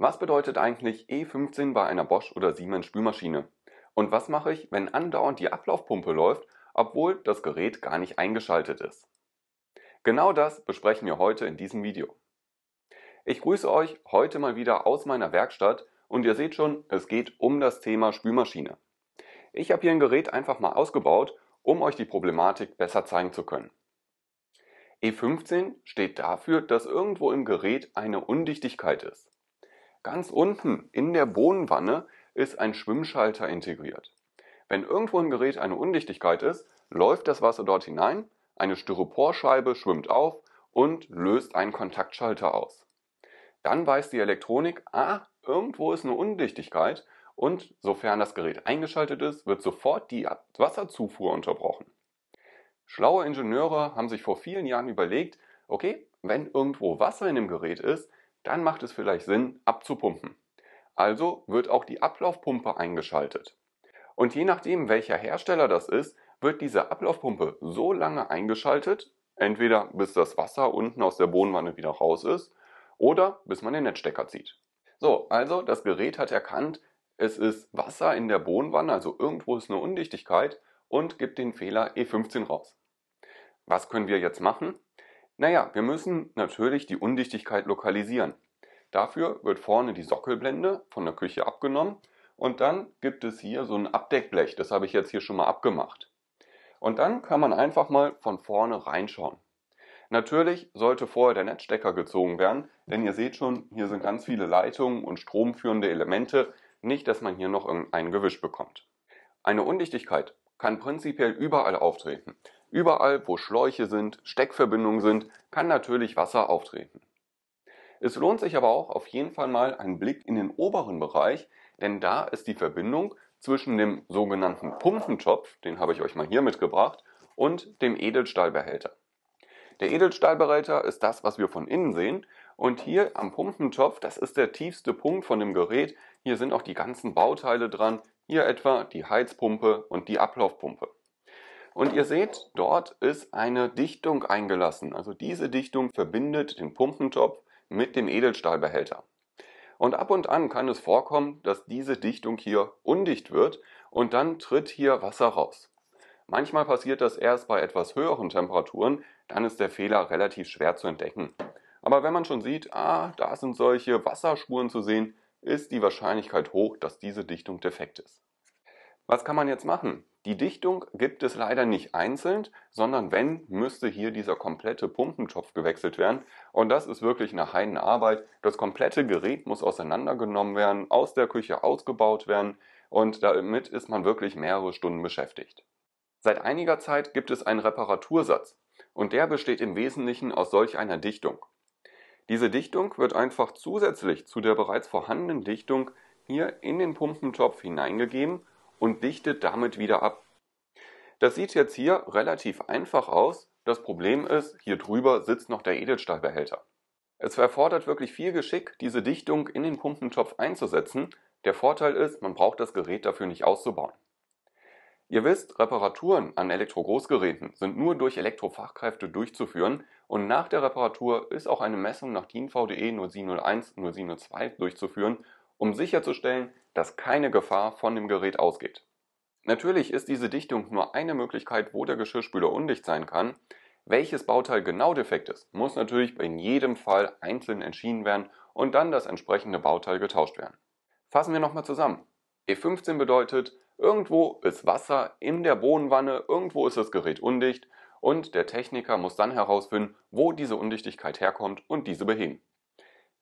Was bedeutet eigentlich E15 bei einer Bosch oder Siemens Spülmaschine? Und was mache ich, wenn andauernd die Ablaufpumpe läuft, obwohl das Gerät gar nicht eingeschaltet ist? Genau das besprechen wir heute in diesem Video. Ich grüße euch heute mal wieder aus meiner Werkstatt und ihr seht schon, es geht um das Thema Spülmaschine. Ich habe hier ein Gerät einfach mal ausgebaut, um euch die Problematik besser zeigen zu können. E15 steht dafür, dass irgendwo im Gerät eine Undichtigkeit ist. Ganz unten in der Bohnenwanne ist ein Schwimmschalter integriert. Wenn irgendwo im Gerät eine Undichtigkeit ist, läuft das Wasser dort hinein, eine Styroporscheibe schwimmt auf und löst einen Kontaktschalter aus. Dann weiß die Elektronik, ah, irgendwo ist eine Undichtigkeit und sofern das Gerät eingeschaltet ist, wird sofort die Wasserzufuhr unterbrochen. Schlaue Ingenieure haben sich vor vielen Jahren überlegt, okay, wenn irgendwo Wasser in dem Gerät ist, dann macht es vielleicht Sinn, abzupumpen. Also wird auch die Ablaufpumpe eingeschaltet. Und je nachdem, welcher Hersteller das ist, wird diese Ablaufpumpe so lange eingeschaltet, entweder bis das Wasser unten aus der Bohnenwanne wieder raus ist oder bis man den Netzstecker zieht. So, also das Gerät hat erkannt, es ist Wasser in der Bohnenwanne, also irgendwo ist eine Undichtigkeit und gibt den Fehler E15 raus. Was können wir jetzt machen? Naja, wir müssen natürlich die Undichtigkeit lokalisieren. Dafür wird vorne die Sockelblende von der Küche abgenommen und dann gibt es hier so ein Abdeckblech, das habe ich jetzt hier schon mal abgemacht. Und dann kann man einfach mal von vorne reinschauen. Natürlich sollte vorher der Netzstecker gezogen werden, denn ihr seht schon, hier sind ganz viele Leitungen und stromführende Elemente, nicht, dass man hier noch ein Gewisch bekommt. Eine Undichtigkeit kann prinzipiell überall auftreten. Überall, wo Schläuche sind, Steckverbindungen sind, kann natürlich Wasser auftreten. Es lohnt sich aber auch auf jeden Fall mal einen Blick in den oberen Bereich, denn da ist die Verbindung zwischen dem sogenannten Pumpentopf, den habe ich euch mal hier mitgebracht, und dem Edelstahlbehälter. Der Edelstahlbehälter ist das, was wir von innen sehen und hier am Pumpentopf, das ist der tiefste Punkt von dem Gerät, hier sind auch die ganzen Bauteile dran, hier etwa die Heizpumpe und die Ablaufpumpe. Und ihr seht, dort ist eine Dichtung eingelassen. Also diese Dichtung verbindet den Pumpentopf mit dem Edelstahlbehälter. Und ab und an kann es vorkommen, dass diese Dichtung hier undicht wird und dann tritt hier Wasser raus. Manchmal passiert das erst bei etwas höheren Temperaturen, dann ist der Fehler relativ schwer zu entdecken. Aber wenn man schon sieht, ah, da sind solche Wasserspuren zu sehen, ist die Wahrscheinlichkeit hoch, dass diese Dichtung defekt ist. Was kann man jetzt machen? Die Dichtung gibt es leider nicht einzeln, sondern wenn, müsste hier dieser komplette Pumpentopf gewechselt werden. Und das ist wirklich eine Heidenarbeit. Das komplette Gerät muss auseinandergenommen werden, aus der Küche ausgebaut werden und damit ist man wirklich mehrere Stunden beschäftigt. Seit einiger Zeit gibt es einen Reparatursatz und der besteht im Wesentlichen aus solch einer Dichtung. Diese Dichtung wird einfach zusätzlich zu der bereits vorhandenen Dichtung hier in den Pumpentopf hineingegeben und dichtet damit wieder ab. Das sieht jetzt hier relativ einfach aus. Das Problem ist, hier drüber sitzt noch der Edelstahlbehälter. Es erfordert wirklich viel Geschick, diese Dichtung in den Pumpentopf einzusetzen. Der Vorteil ist, man braucht das Gerät dafür nicht auszubauen. Ihr wisst, Reparaturen an Elektrogroßgeräten sind nur durch Elektrofachkräfte durchzuführen und nach der Reparatur ist auch eine Messung nach DIN VDE 0701 0702 durchzuführen, um sicherzustellen, dass keine Gefahr von dem Gerät ausgeht. Natürlich ist diese Dichtung nur eine Möglichkeit, wo der Geschirrspüler undicht sein kann. Welches Bauteil genau defekt ist, muss natürlich in jedem Fall einzeln entschieden werden und dann das entsprechende Bauteil getauscht werden. Fassen wir nochmal zusammen. E15 bedeutet, irgendwo ist Wasser in der Bohnenwanne, irgendwo ist das Gerät undicht und der Techniker muss dann herausfinden, wo diese Undichtigkeit herkommt und diese beheben.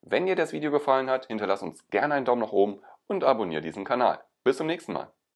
Wenn dir das Video gefallen hat, hinterlass uns gerne einen Daumen nach oben und abonniere diesen Kanal. Bis zum nächsten Mal.